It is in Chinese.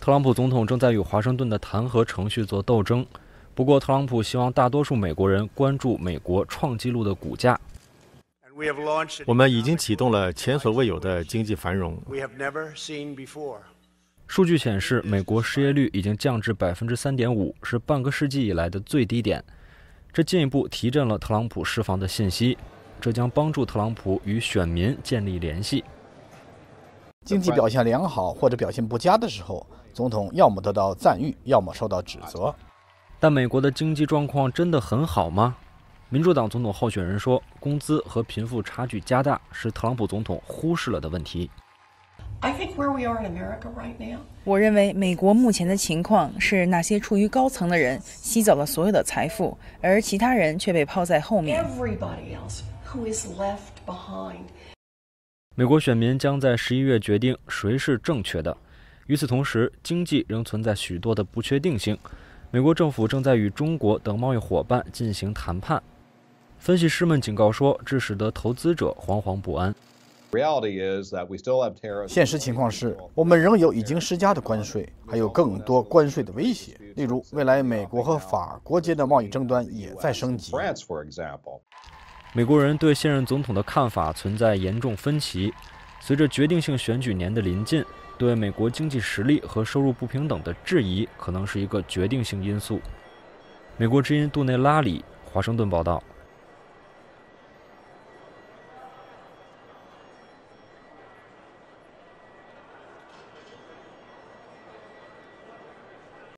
特朗普总统正在与华盛顿的弹劾程序做斗争。不过，特朗普希望大多数美国人关注美国创纪录的股价。我们已经启动了前所未有的经济繁荣。数据显示，美国失业率已经降至百分之三点五，是半个世纪以来的最低点。这进一步提振了特朗普释放的信息，这将帮助特朗普与选民建立联系。经济表现良好或者表现不佳的时候，总统要么得到赞誉，要么受到指责。但美国的经济状况真的很好吗？民主党总统候选人说，工资和贫富差距加大是特朗普总统忽视了的问题。我认为美国目前的情况是，那些处于高层的人吸走了所有的财富，而其他人却被抛在后面。美国选民将在十一月决定谁是正确的。与此同时，经济仍存在许多的不确定性。美国政府正在与中国等贸易伙伴进行谈判。分析师们警告说，这使得投资者惶惶不安。现实情况是我们仍有已经施加的关税，还有更多关税的威胁。例如，未来美国和法国间的贸易争端也在升级。美国人对现任总统的看法存在严重分歧。随着决定性选举年的临近，对美国经济实力和收入不平等的质疑可能是一个决定性因素。美国之音杜内拉里，华盛顿报道。